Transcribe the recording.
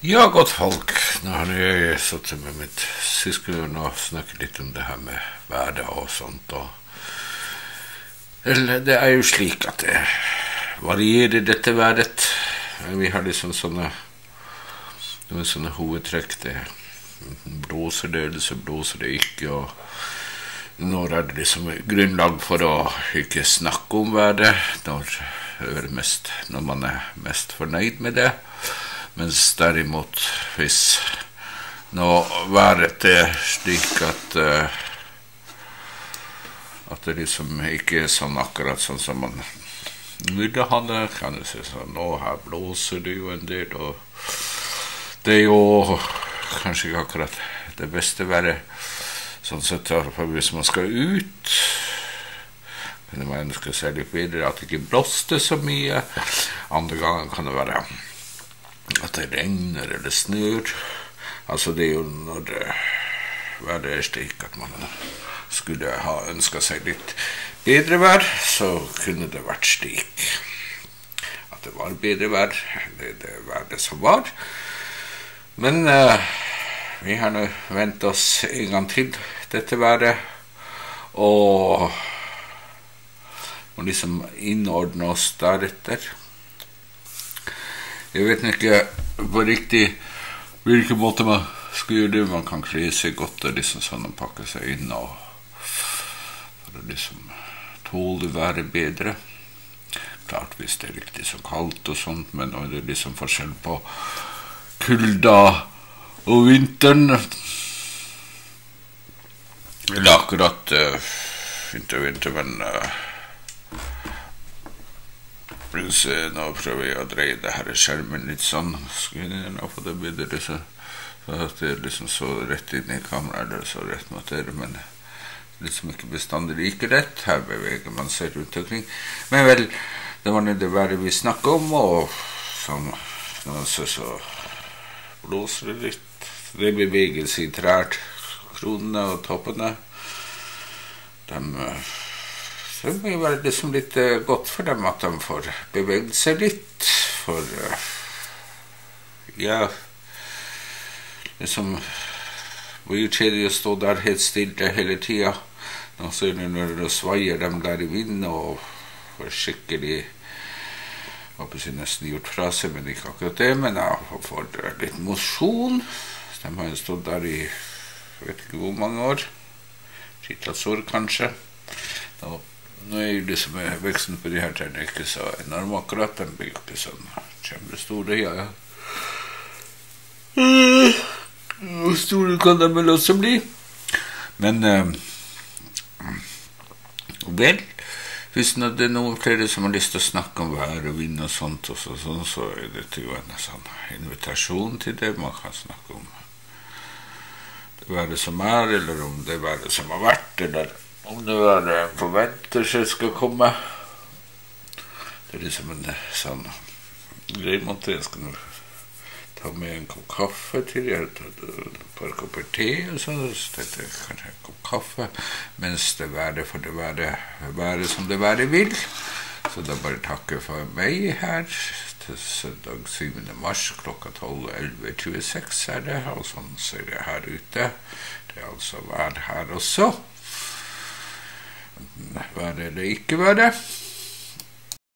Ja, godt folk. Nå har jeg sittet med mitt søsken og snakket litt om det her med hverdag og sånt. Og det er jo slik at det varierer dette været. Vi har liksom sånne noen sånne hovedtrekk. Det blåser det, eller så blåser det ikke. og når er det liksom grunnlag for å ikke snakke om været? Når, mest, når man er mest fornøyd med det? Mens derimot, hvis nå været er slik at uh, At det liksom ikke er sånn akkurat sånn som man ville ha det, kan du si sånn Nå her blåser det jo en del, og det er jo kanskje ikke akkurat det beste været. Sånn sett, hvis man skal ut kunne man ønske seg litt videre at det ikke blåste så mye. Andre ganger kan det være at det regner eller snør. Altså, det er jo når det været er slik at man skulle ha ønska seg litt bedre vær, så kunne det vært slik at det var bedre vær enn det, det været som var. Men uh, vi har nå vent oss en gang til dette været, og må liksom innordne oss deretter. Jeg vet ikke på riktig hvilken måte man skal gjøre det. Man kan kle seg godt og liksom sånn og pakke seg inn og for å liksom tåle været bedre. Klart hvis det er riktig så kaldt og sånt, men nå er det liksom forskjell på kulda og vinteren. Eller akkurat uh, vinter, vinter, men uh, så nå prøver jeg å dreie det her skjermen litt sånn. Skulle nå få det bedre, så, så at det liksom så rett inn i kameraet, eller så rett mot dere. Men liksom ikke bestandig like rett. Her beveger man seg rundt omkring. Men vel, det var det været vi snakka om, og sånn så, så blåser det litt. Det er bevegelse i trær, kronene og toppene. De så det må jo være liksom litt uh, godt for dem at de får beveget seg litt. For uh, ja Liksom blir jo kjedelig å stå der helt stille hele tida. Når det svaier dem der i vinden og får skikkelig Håper jeg nesten gjort fra seg, men ikke akkurat det. Men jeg får litt mosjon. De har jo stått der i vet ikke hvor mange år. Titalls år, kanskje. Og nå er jo liksom veksten på de her trærne ikke så enorm akkurat. De blir ikke sånn kjempestore. Ja, ja. Hvor store kan de vel også bli? Men eh, vel hvis det er noen flere som har lyst til å snakke om vær og vind og sånt, og så, sånn, så er dette jo en sånn invitasjon til det. Man kan snakke om det været som er, eller om det været som har vært, eller om det været en forventer seg skal komme. Det er liksom en sånn grei måte. Jeg skal ta med en kopp kaffe til. Jeg har tatt et par kopper te og sånn. Så tenkte jeg kanskje en kopp kaffe mens det været får det være, være som det være vil. Så da bare takker for meg her til søndag 7. mars klokka 12.11.26 er det. Og sånn ser det her ute. Det er altså vær her også. Være eller ikke være.